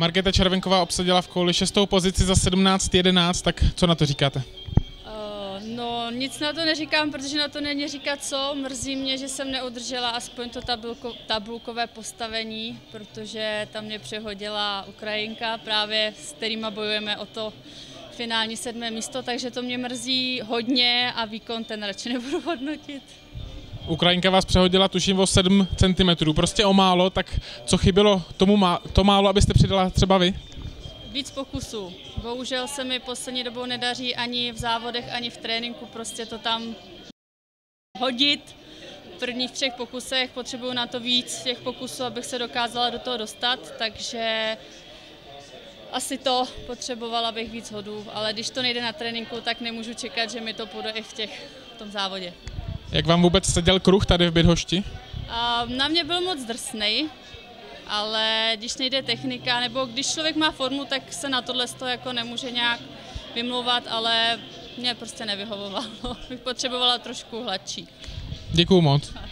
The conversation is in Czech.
Markéta Červenková obsadila v kouli šestou pozici za 17.11, tak co na to říkáte? Uh, no, nic na to neříkám, protože na to není říkat co. Mrzí mě, že jsem neudržela aspoň to tabulko, tabulkové postavení, protože tam mě přehodila Ukrajinka, právě s kterýma bojujeme o to finální sedmé místo, takže to mě mrzí hodně a výkon ten radši nebudu hodnotit. Ukrajinka vás přehodila tuším o 7 cm, prostě o málo, tak co chybělo tomu má, to málo, abyste přidala třeba vy? Víc pokusů. Bohužel se mi poslední dobou nedaří ani v závodech, ani v tréninku, prostě to tam hodit. V prvních třech pokusech potřebuju na to víc těch pokusů, abych se dokázala do toho dostat, takže asi to potřebovala bych víc hodů, ale když to nejde na tréninku, tak nemůžu čekat, že mi to půjde i v, těch, v tom závodě. Jak vám vůbec seděl kruh tady v Bydhošti? A na mě byl moc drsnej, ale když nejde technika, nebo když člověk má formu, tak se na tohle toho jako nemůže nějak vymlouvat, ale mě prostě nevyhovovalo. Bych potřebovala trošku hladší. Děkuju moc. To.